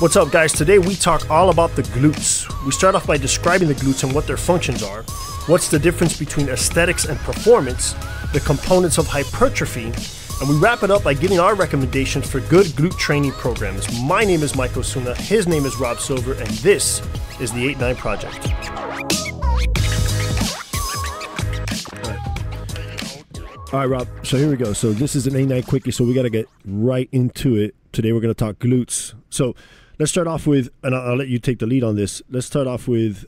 What's up, guys? Today we talk all about the glutes. We start off by describing the glutes and what their functions are, what's the difference between aesthetics and performance, the components of hypertrophy, and we wrap it up by giving our recommendations for good glute training programs. My name is Mike Osuna, his name is Rob Silver, and this is the 8 9 Project. All right, Rob. So here we go. So this is an 8NINE quickie. So we got to get right into it. Today we're going to talk glutes. So let's start off with, and I'll, I'll, let you take the lead on this. Let's start off with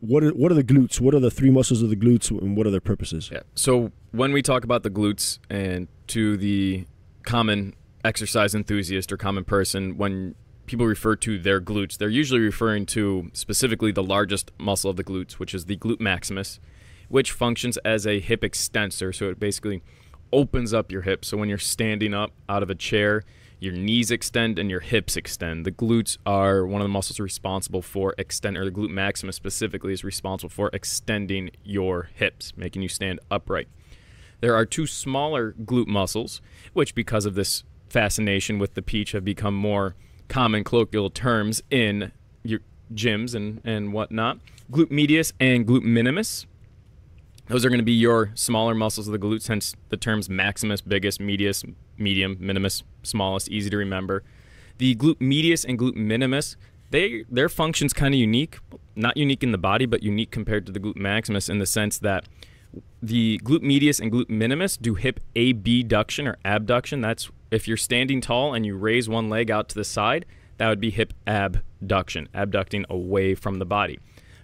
what are what are the glutes? What are the three muscles of the glutes, and what are their purposes? Yeah. So when we talk about the glutes, and to the common exercise enthusiast or common person, when people refer to their glutes, they're usually referring to specifically the largest muscle of the glutes, which is the glute maximus which functions as a hip extensor. So it basically opens up your hips. So when you're standing up out of a chair, your knees extend and your hips extend. The glutes are one of the muscles responsible for extend, or the glute maximus specifically is responsible for extending your hips, making you stand upright. There are two smaller glute muscles, which because of this fascination with the peach have become more common colloquial terms in your gyms and, and whatnot. Glute medius and glute minimus. Those are going to be your smaller muscles of the glutes, hence the terms maximus, biggest, medius, medium, minimus, smallest, easy to remember. The glute medius and glute minimus, they their function's kind of unique, not unique in the body, but unique compared to the glute maximus in the sense that the glute medius and glute minimus do hip abduction or abduction. That's if you're standing tall and you raise one leg out to the side, that would be hip abduction, abducting away from the body.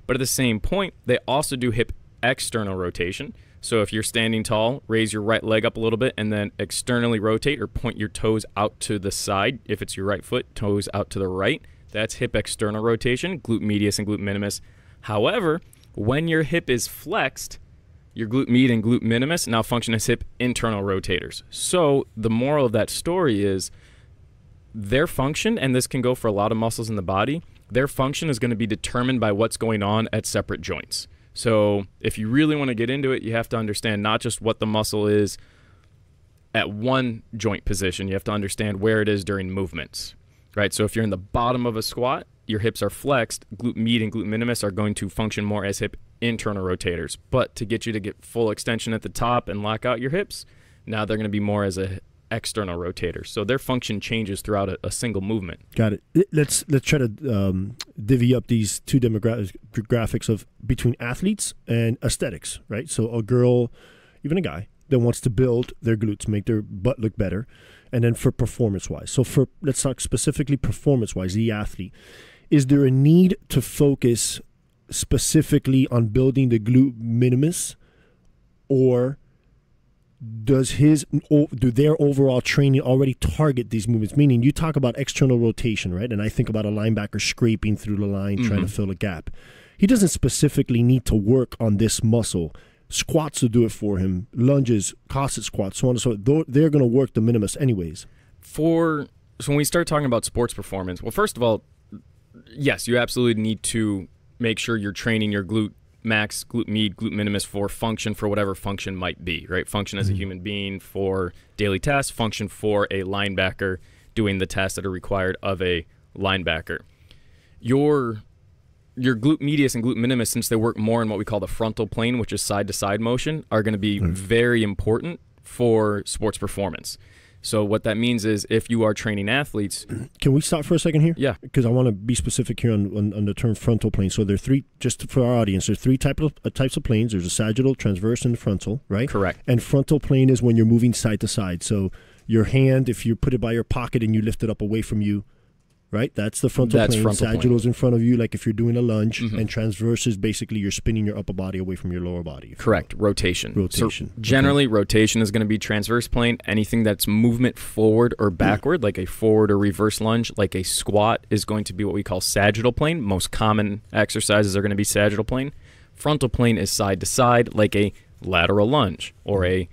But at the same point, they also do hip external rotation. So if you're standing tall, raise your right leg up a little bit and then externally rotate or point your toes out to the side. If it's your right foot, toes out to the right. That's hip external rotation, glute medius and glute minimus. However, when your hip is flexed, your glute med and glute minimus now function as hip internal rotators. So the moral of that story is their function, and this can go for a lot of muscles in the body, their function is going to be determined by what's going on at separate joints. So if you really want to get into it, you have to understand not just what the muscle is at one joint position, you have to understand where it is during movements. Right? So if you're in the bottom of a squat, your hips are flexed, glute med and glute minimus are going to function more as hip internal rotators. But to get you to get full extension at the top and lock out your hips, now they're going to be more as a external rotators. So their function changes throughout a, a single movement. Got it. Let's let's try to um, divvy up these two demographics of between athletes and aesthetics, right? So a girl, even a guy that wants to build their glutes, make their butt look better, and then for performance wise. So for let's talk specifically performance wise, the athlete. Is there a need to focus specifically on building the glute minimus, or does his do their overall training already target these movements? Meaning you talk about external rotation right? And i think about a linebacker scraping through the line mm-hmm. trying to mm-hmm. fill a gap. He doesn't specifically need to work on this muscle. Squats will do it for him. Lunges cossack squats so on and so forth. They're going to work the minimus anyways. For so when we start talking about sports performance well first of all yes you absolutely need to make sure you're training your glute max, glute med, glute minimus for function for whatever function might be, right? Function as mm-hmm. a human being for daily tasks, function for a linebacker doing the tasks that are required of a linebacker. Your your glute medius and glute minimus, since they work more in what we call the frontal plane, which is side to side motion, are going to be mm-hmm. very important for sports performance. So what that means is if you are training athletes, can we stop for a second here? Yeah, because I want to be specific here on, on, on, the term frontal plane. So there are three, just for our audience, there's three type of uh, types of planes. There's a sagittal, transverse, and frontal, right? Correct. And frontal plane is when you're moving side to side. So your hand, if you put it by your pocket and you lift it up away from you, right? That's the frontal That's plane. Frontal Sagittal is in front of you, like if you're doing a lunge, mm-hmm. and transverse is basically you're spinning your upper body away from your lower body. Correct. Rotation. Rotation. So generally, okay. rotation is going to be transverse plane. Anything that's movement forward or backward, like a forward or reverse lunge, like a squat, is going to be what we call sagittal plane. Most common exercises are going to be sagittal plane. Frontal plane is side to side, like a lateral lunge or a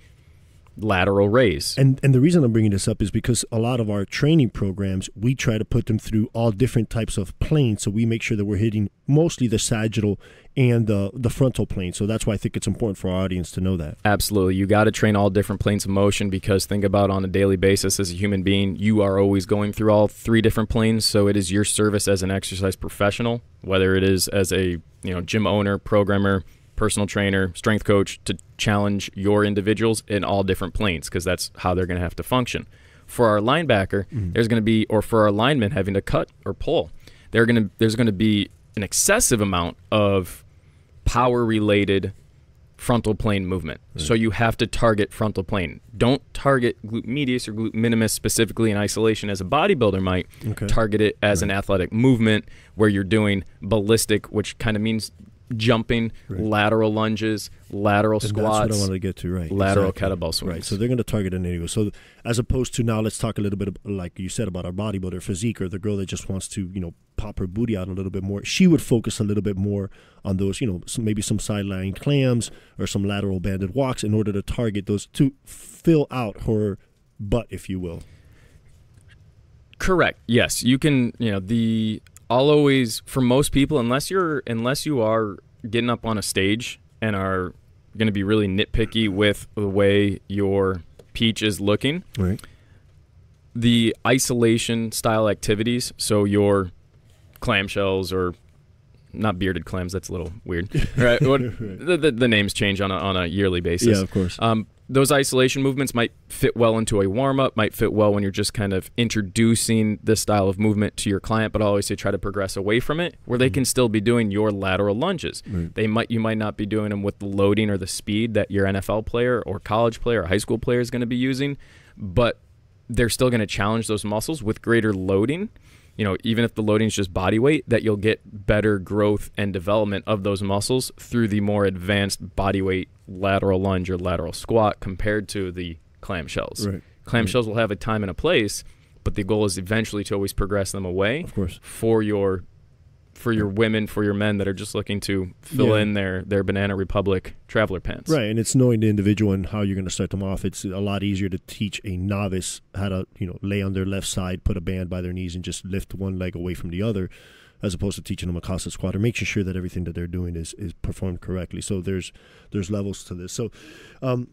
lateral raise. And and the reason I'm bringing this up is because a lot of our training programs we try to put them through all different types of planes, so we make sure that we're hitting mostly the sagittal and the the frontal plane. So that's why I think it's important for our audience to know that. Absolutely. You got to train all different planes of motion because think about on a daily basis as a human being, you are always going through all three different planes. So it is your service as an exercise professional, whether it is as a, you know, gym owner, programmer, personal trainer, strength coach to challenge your individuals in all different planes because that's how they're going to have to function. For our linebacker, Mm-hmm. there's going to be or for our linemen having to cut or pull, they're going to there's going to be an excessive amount of power related frontal plane movement. So you have to target frontal plane. Don't target glute medius or glute minimus specifically in isolation as a bodybuilder might. Okay. Target it as an athletic movement where you're doing ballistic, which kind of means jumping, Right. lateral lunges, lateral And squats. that's what I wanted to get to, right? lateral exactly. kettlebell swings. Right. So they're going to target an area. So as opposed to now, let's talk a little bit, of, like you said, about our bodybuilder physique or the girl that just wants to, you know, pop her booty out a little bit more. She would focus a little bit more on those, you know, some, maybe some sideline clams or some lateral banded walks in order to target those to fill out her butt, if you will. Correct. Yes, you can. You know, the I'll always for most people, unless you're unless you are getting up on a stage and are going to be really nitpicky with the way your peach is looking, Right. the isolation style activities. So your clamshells or not bearded clams. That's a little weird, right? What, the, the the names change on a on a yearly basis. Yeah, of course. Um, those isolation movements might fit well into a warm up, might fit well when you're just kind of introducing this style of movement to your client, but I always say try to progress away from it where they can still be doing your lateral lunges. Right. They might you might not be doing them with the loading or the speed that your NFL player or college player or high school player is going to be using, but they're still going to challenge those muscles with greater loading. You know, even if the loading is just body weight, that you'll get better growth and development of those muscles through the more advanced body weight lateral lunge or lateral squat compared to the clamshells. Right. Clamshells will have a time and a place, but the goal is eventually to always progress them away Of course. for your for your women, for your men that are just looking to fill Yeah. in their their Banana Republic traveler pants. Right, and it's knowing the individual and how you're going to start them off. It's a lot easier to teach a novice how to, you know, lay on their left side, put a band by their knees, and just lift one leg away from the other, as opposed to teaching them a Cossack squat or making sure that everything that they're doing is is performed correctly. So there's there's levels to this. So, um,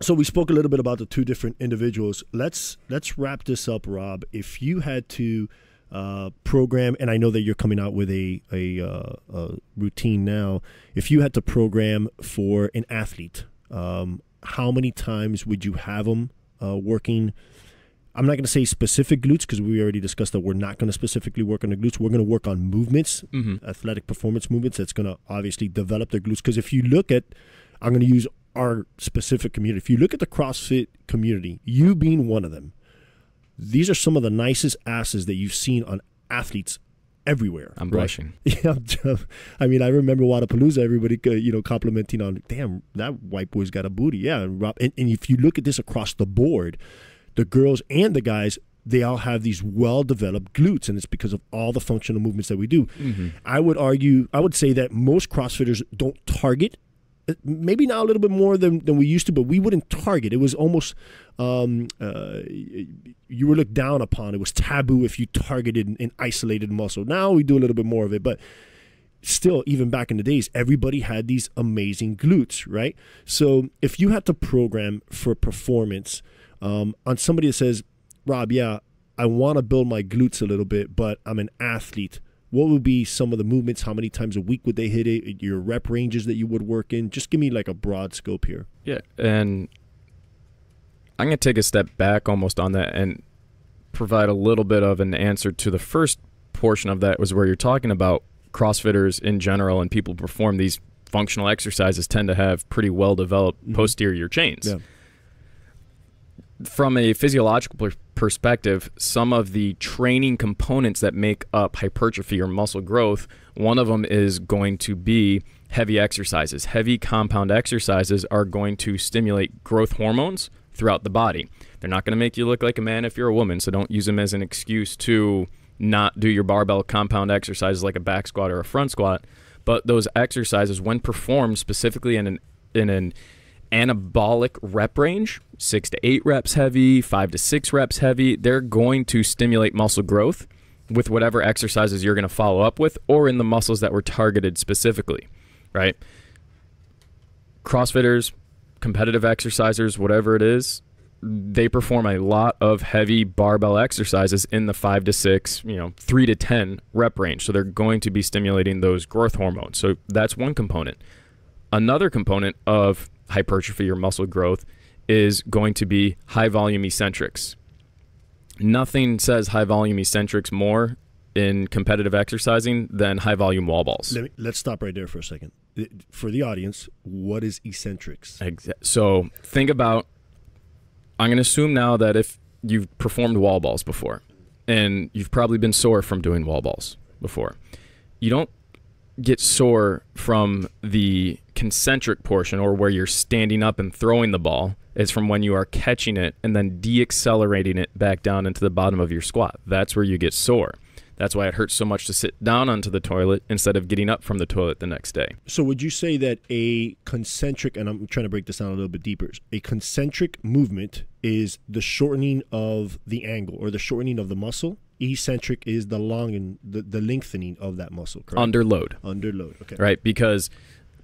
so we spoke a little bit about the two different individuals. Let's let's wrap this up, Rob. If you had to uh, program, and I know that you're coming out with a a, uh, a routine now. If you had to program for an athlete, um, how many times would you have them uh, working? I'm not going to say specific glutes because we already discussed that we're not going to specifically work on the glutes. We're going to work on movements, hmm athletic performance movements that's going to obviously develop their glutes. Because if you look at, I'm going to use our specific community. If you look at the CrossFit community, you being one of them, these are some of the nicest asses that you've seen on athletes everywhere. I'm right? blushing. Yeah, I mean, I remember Wodapalooza. Everybody, uh, you know, complimenting on, damn, that white boy's got a booty. Yeah, and Rob. And, and if you look at this across the board, the girls and the guys, they all have these well-developed glutes, and it's because of all the functional movements that we do. hmm I would argue, I would say that most CrossFitters don't target. Maybe now a little bit more than, than we used to, but we wouldn't target. It was almost um, uh, you were looked down upon. It was taboo if you targeted an, an isolated muscle. Now we do a little bit more of it, but still, even back in the days, everybody had these amazing glutes, right? So if you had to program for performance um, on somebody that says, Rob, yeah, I want to build my glutes a little bit, but I'm an athlete. What would be some of the movements? How many times a week would they hit it? Your rep ranges that you would work in? Just give me like a broad scope here. Yeah, and I'm going to take a step back almost on that and provide a little bit of an answer to the first portion of that was where you're talking about CrossFitters in general and people who perform these functional exercises tend to have pretty well developed Mhm. posterior chains. Yeah. From a physiological perspective, some of the training components that make up hypertrophy or muscle growth, one of them is going to be heavy exercises. Heavy compound exercises are going to stimulate growth hormones throughout the body. They're not going to make you look like a man if you're a woman, so don't use them as an excuse to not do your barbell compound exercises like a back squat or a front squat. But those exercises, when performed specifically in an in an anabolic rep range, six to eight reps heavy, five to six reps heavy. They're going to stimulate muscle growth with whatever exercises you're going to follow up with or in the muscles that were targeted specifically, right? CrossFitters, competitive exercisers, whatever it is, they perform a lot of heavy barbell exercises in the five to six, you know, three to 10 rep range. So they're going to be stimulating those growth hormones. So that's one component. Another component of hypertrophy or muscle growth is going to be high volume eccentrics. Nothing says high volume eccentrics more in competitive exercising than high volume wall balls. Let me, let's stop right there for a second. For the audience, what is eccentrics? So think about I'm going to assume now that if you've performed wall balls before and you've probably been sore from doing wall balls before, you don't get sore from the concentric portion or where you're standing up and throwing the ball. is from when you are catching it and then deaccelerating it back down into the bottom of your squat. That's where you get sore. That's why it hurts so much to sit down onto the toilet instead of getting up from the toilet the next day. So, would you say that a concentric, and I'm trying to break this down a little bit deeper, a concentric movement is the shortening of the angle or the shortening of the muscle? Eccentric is the long and the, the lengthening of that muscle, correct? Under load. Under load, okay. Right, because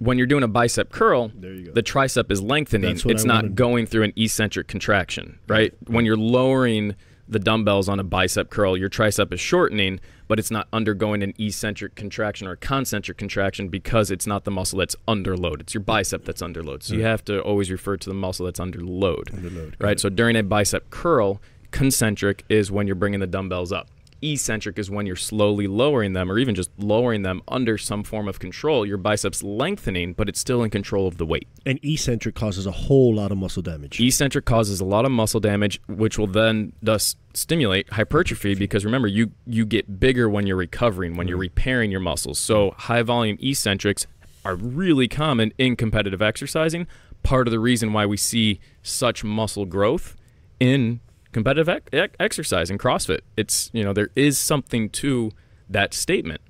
when you're doing a bicep curl, the tricep is lengthening. It's I not wanted. going through an eccentric contraction, right? When you're lowering – the dumbbells on a bicep curl, your tricep is shortening, but it's not undergoing an eccentric contraction or a concentric contraction because it's not the muscle that's under load. It's your bicep that's under load. So you have to always refer to the muscle that's under load. Under load right? So during a bicep curl, concentric is when you're bringing the dumbbells up eccentric is when you're slowly lowering them or even just lowering them under some form of control. Your biceps lengthening, but it's still in control of the weight. And eccentric causes a whole lot of muscle damage. Eccentric causes a lot of muscle damage, which will then thus stimulate hypertrophy because remember you you get bigger when you're recovering, when you're mm-hmm. repairing your muscles. So high volume eccentrics are really common in competitive exercising. Part of the reason why we see such muscle growth in competitive ec- exercise and CrossFit. It's, you know, there is something to that statement.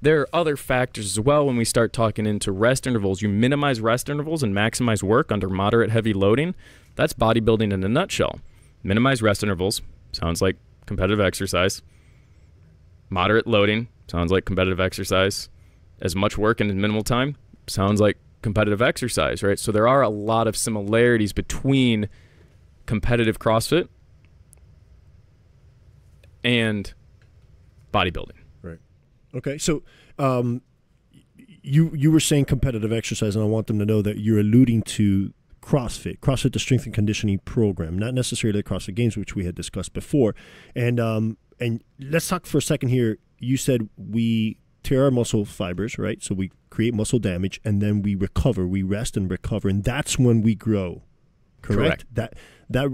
There are other factors as well when we start talking into rest intervals. You minimize rest intervals and maximize work under moderate heavy loading. That's bodybuilding in a nutshell. Minimize rest intervals sounds like competitive exercise. Moderate loading sounds like competitive exercise. As much work in minimal time sounds like competitive exercise, right? So there are a lot of similarities between competitive CrossFit and bodybuilding. Right. Okay. So, um, you you were saying competitive exercise, and I want them to know that you're alluding to CrossFit, CrossFit, the strength and conditioning program, not necessarily the CrossFit Games, which we had discussed before. And um, and let's talk for a second here. You said we tear our muscle fibers, right? So we create muscle damage, and then we recover, we rest and recover, and that's when we grow. Correct. correct. That that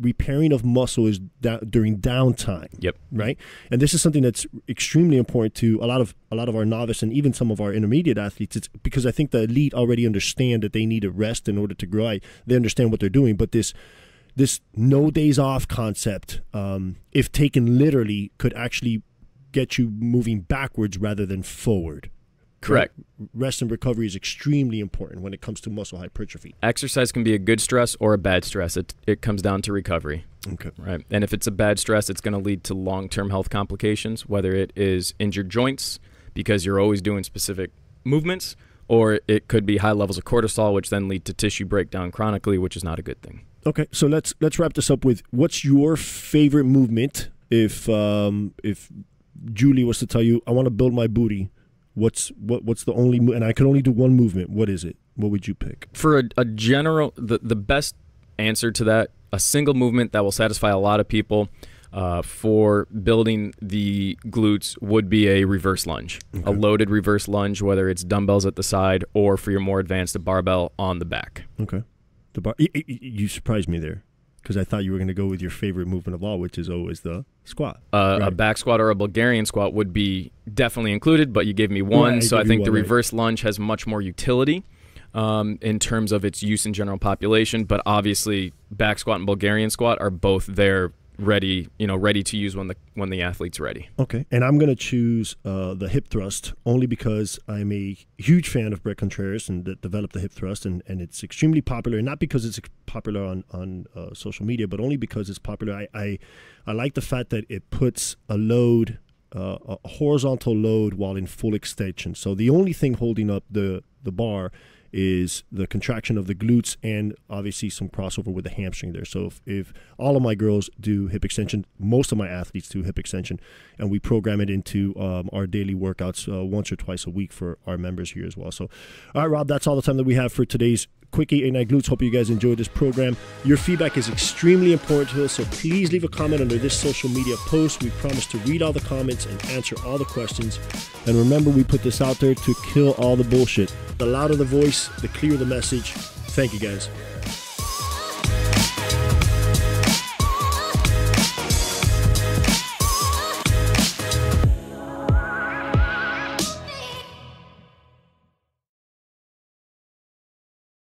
repairing of muscle is da- during downtime. Yep. Right. And this is something that's extremely important to a lot of a lot of our novice and even some of our intermediate athletes. It's because I think the elite already understand that they need a rest in order to grow. I, they understand what they're doing, but this this no days off concept, um, if taken literally, could actually get you moving backwards rather than forward. Correct. Rest and recovery is extremely important when it comes to muscle hypertrophy. Exercise can be a good stress or a bad stress. It, it comes down to recovery. Okay. Right. And if it's a bad stress, it's going to lead to long term health complications, whether it is injured joints because you're always doing specific movements, or it could be high levels of cortisol, which then lead to tissue breakdown chronically, which is not a good thing. Okay. So let's let's wrap this up with what's your favorite movement if um, if Julie was to tell you, I want to build my booty What's what? What's the only? and I can only do one movement. What is it? What would you pick? For a, a general, the the best answer to that, a single movement that will satisfy a lot of people. Uh, for building the glutes would be a reverse lunge, okay. a loaded reverse lunge, whether it's dumbbells at the side or for your more advanced, a barbell on the back. Okay. The bar. You surprised me there because I thought you were going to go with your favorite movement of all, which is always the squat. Uh, right. A back squat or a Bulgarian squat would be definitely included, but you gave me one, right, so I think the one, reverse right. lunge has much more utility. Um, in terms of its use in general population, but obviously back squat and Bulgarian squat are both there ready, you know, ready to use when the when the athlete's ready. Okay, and I'm going to choose uh, the hip thrust only because I'm a huge fan of Bret Contreras and that developed the hip thrust, and, and it's extremely popular. Not because it's popular on on uh, social media, but only because it's popular. I, I I like the fact that it puts a load. Uh, a horizontal load while in full extension. So the only thing holding up the the bar is the contraction of the glutes and obviously some crossover with the hamstring there. So if, if all of my girls do hip extension, most of my athletes do hip extension, and we program it into um, our daily workouts uh, once or twice a week for our members here as well. So, all right, Rob, that's all the time that we have for today's Quickie 89 Glutes. Hope you guys enjoyed this program. Your feedback is extremely important to us, so please leave a comment under this social media post. We promise to read all the comments and answer all the questions. And remember, we put this out there to kill all the bullshit. The louder the voice, the clearer the message. Thank you guys.